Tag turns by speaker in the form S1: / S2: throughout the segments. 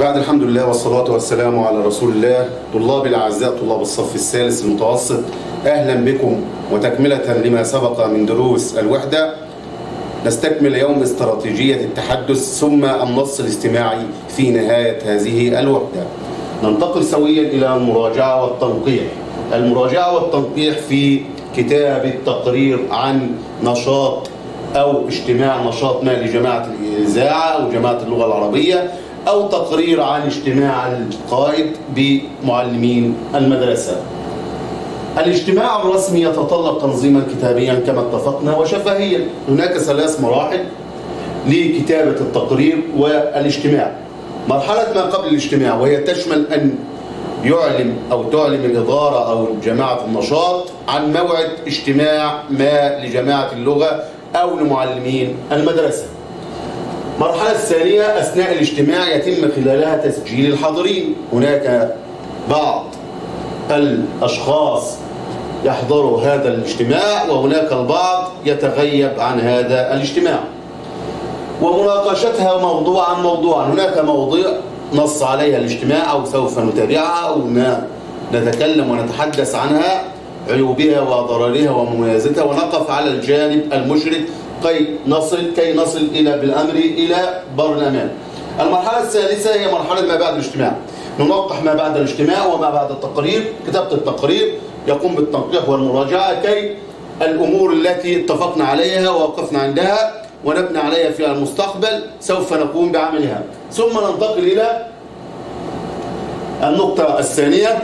S1: بعد الحمد لله والصلاة والسلام على رسول الله طلاب الأعزاء طلاب الصف الثالث المتوسط أهلا بكم وتكملة لما سبق من دروس الوحدة. نستكمل يوم استراتيجية التحدث ثم النص الاجتماعي في نهاية هذه الوحدة. ننتقل سويا إلى المراجعة والتنقيح. المراجعة والتنقيح في كتاب التقرير عن نشاط أو اجتماع نشاط ما لجماعة الإذاعة أو جماعة اللغة العربية. أو تقرير عن اجتماع القائد بمعلمين المدرسة. الاجتماع الرسمي يتطلب تنظيما كتابيا كما اتفقنا وشفهيا. هناك ثلاث مراحل لكتابة التقرير والاجتماع. مرحلة ما قبل الاجتماع وهي تشمل أن يعلم أو تعلم الإدارة أو جماعة النشاط عن موعد اجتماع ما لجماعة اللغة أو لمعلمين المدرسة. المرحلة الثانية أثناء الاجتماع يتم خلالها تسجيل الحاضرين. هناك بعض الأشخاص يحضروا هذا الاجتماع وهناك البعض يتغيب عن هذا الاجتماع. ومناقشتها موضوعا موضوعا. هناك مواضيع نص عليها الاجتماع أو سوف نتابعها أو نتكلم ونتحدث عنها عيوبها وضررها ومميزاتها. ونقف على الجانب المشرك كي نصل كي نصل إلى بالأمر إلى بر الأمان. المرحلة الثالثة هي مرحلة ما بعد الاجتماع. ننقح ما بعد الاجتماع وما بعد التقرير كتابة التقرير يقوم بالتنقيح والمراجعة كي الأمور التي اتفقنا عليها ووقفنا عندها ونبني عليها في المستقبل سوف نقوم بعملها. ثم ننتقل إلى النقطة الثانية.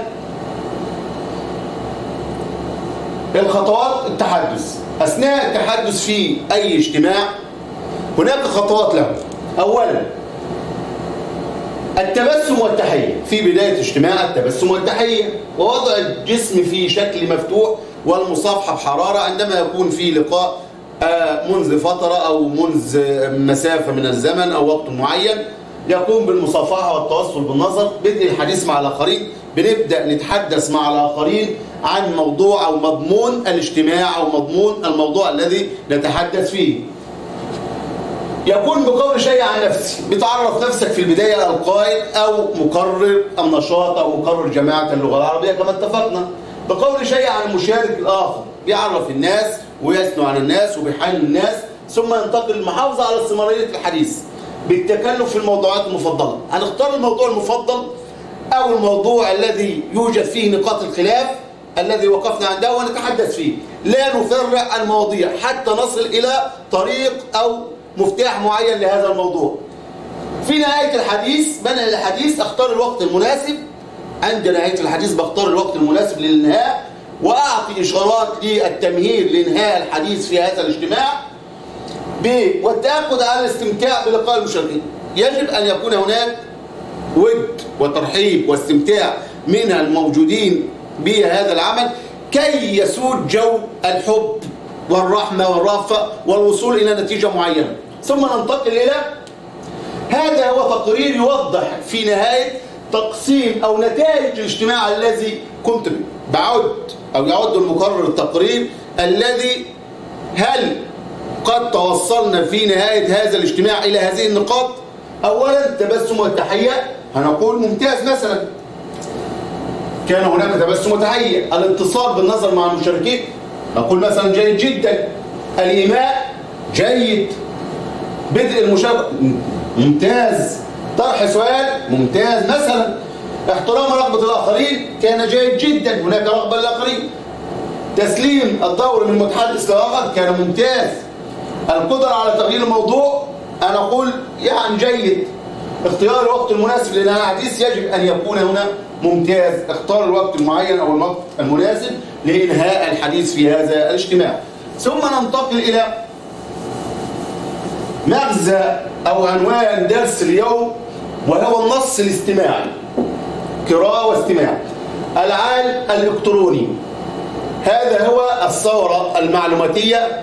S1: الخطوات التحدث. أثناء التحدث في أي اجتماع هناك خطوات له أولا التبسم والتحية. في بداية اجتماع التبسم والتحية ووضع الجسم في شكل مفتوح والمصافحة بحرارة عندما يكون في لقاء منذ فترة أو منذ مسافة من الزمن أو وقت معين يقوم بالمصافحة والتواصل بالنظر. بدء الحديث مع الآخرين بنبدأ نتحدث مع الآخرين عن موضوع أو مضمون الاجتماع أو مضمون الموضوع الذي نتحدث فيه. يكون بقول شيء عن نفسي. بتعرف نفسك في البداية القائد أو مقرر النشاط أو مقرر جماعة اللغة العربية كما اتفقنا. بقول شيء عن المشارك الآخر. بيعرف الناس ويثنو عن الناس وبيحل الناس. ثم ينتقل المحافظة على استمرارية الحديث. بالتكلف في الموضوعات المفضلة. هنختار الموضوع المفضل أو الموضوع الذي يوجد فيه نقاط الخلاف. الذي وقفنا عنده ونتحدث فيه. لا نفرع المواضيع حتى نصل إلى طريق أو مفتاح معين لهذا الموضوع. في نهاية الحديث بنى الحديث أختار الوقت المناسب. عند نهاية الحديث بختار الوقت المناسب للإنهاء. وأعطي إشارات للتمهيد لإنهاء الحديث في هذا الاجتماع. والتأكد على الاستمتاع بلقاء المشاركين يجب أن يكون هناك ود وترحيب واستمتاع من الموجودين بهذا العمل كي يسود جو الحب والرحمة والرأفة والوصول إلى نتيجة معينة. ثم ننتقل إلى هذا هو تقرير يوضح في نهاية تقسيم أو نتائج الاجتماع الذي كنت بعد أو يعد المقرر التقرير الذي هل قد توصلنا في نهاية هذا الاجتماع إلى هذه النقاط؟ أولا التبسم والتحية. هنقول ممتاز مثلا. كان هناك تبسم وتحية الاتصال بالنظر مع المشاركين. نقول مثلا جيد جدا. الإيماء جيد. بدء المشاركة ممتاز. طرح سؤال. ممتاز. مثلا احترام رغبة الآخرين. كان جيد جدا. هناك رغبة للآخرين. تسليم الدور من متحدث لآخر كان ممتاز. القدرة على تغيير الموضوع. أنا أقول يعني جيد. اختيار الوقت المناسب لإنهاء الحديث يجب أن يكون هنا ممتاز. اختار الوقت المعين أو الوقت المناسب لإنهاء الحديث في هذا الاجتماع. ثم ننتقل إلى مغزى أو عنوان درس اليوم وهو النص الاستماعي قراءة واستماع. العالم الإلكتروني. هذا هو الثورة المعلوماتية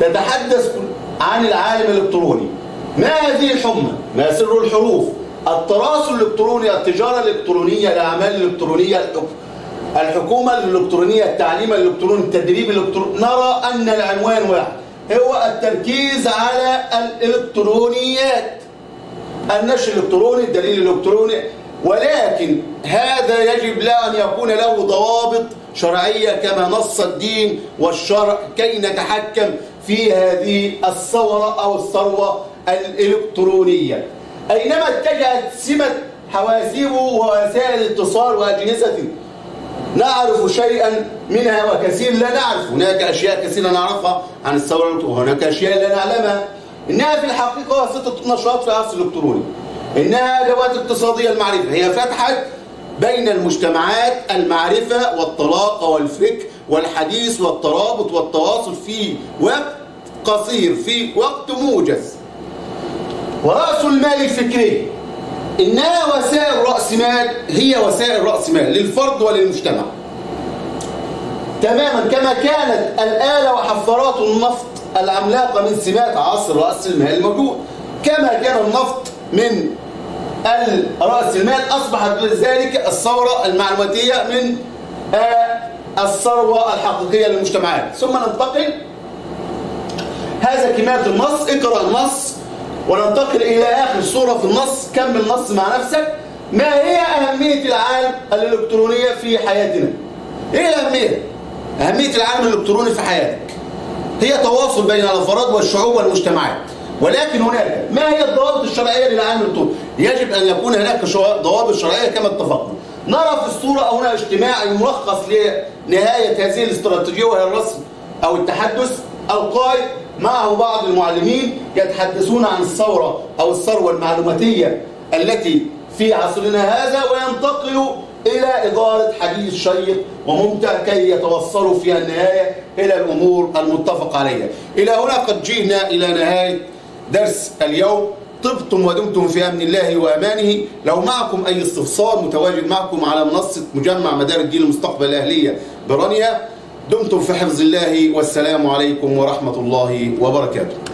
S1: تتحدث عن العالم الإلكتروني. ما هذه الحمى؟ ما سر الحروف؟ التراصل الإلكتروني التجارة الإلكترونية الأعمال الإلكترونية الحكومة الإلكترونية التعليم الإلكتروني التدريب الإلكتروني نرى أن العنوان واحد. هو التركيز على الإلكترونيات. النشر الإلكتروني الدليل الإلكتروني. ولكن هذا يجب لا أن يكون له ضوابط شرعية كما نص الدين والشرع كي نتحكم في هذه الثورة أو الثروة الإلكترونية. أينما اتجهت سمة حواسيب ووسائل الاتصال وأجهزة نعرف شيئا منها وكثير لا نعرف. هناك أشياء كثيرة نعرفها. عن الثورة وهناك أشياء لا نعلمها. إنها في الحقيقة واسطة نشاط في العصر الإلكتروني. إنها أدوات اقتصادية المعرفة. هي فتحت بين المجتمعات المعرفة والطلاقة والفكر والحديث والترابط والتواصل في وقت قصير في وقت موجز. ورأس المال الفكري. إنها وسائل رأس مال هي وسائل رأس مال للفرد وللمجتمع. تماما كما كانت الآلة وحفارات النفط العملاقة من سمات عصر رأس المال الموجود كما كان النفط من رأس المال أصبحت ذلك الثورة المعلوماتية من الثروة الحقيقية للمجتمعات. ثم ننتقل. هذا كمالة النص اقرأ النص. وننتقل إلى آخر صورة في النص كمل النص مع نفسك؟ ما هي أهمية العالم الإلكترونية في حياتنا؟ إيه الأهمية؟ أهمية العالم الإلكتروني في حياتك. هي تواصل بين الأفراد والشعوب والمجتمعات. ولكن هناك ما هي الضوابط الشرعية للعالم الإلكتروني؟ يجب أن يكون هناك ضوابط شرعية كما اتفقنا. نرى في الصورة هنا اجتماع ملخص لنهاية هذه الاستراتيجية وهي الرسم أو التحدث القائد معه بعض المعلمين يتحدثون عن الثورة أو الثروة المعلوماتية التي في عصرنا هذا وينتقلوا إلى إدارة حديث شيق وممتع كي يتوصلوا في النهاية إلى الأمور المتفق عليها. إلى هنا قد جئنا إلى نهاية درس اليوم. طبتم ودمتم في أمن الله وأمانه. لو معكم أي استفسار متواجد معكم على منصة مجمع مدار الدين المستقبل الأهلية برانيا دمتم في حفظ الله والسلام عليكم ورحمة الله وبركاته.